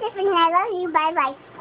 kissing. I love you. Bye bye.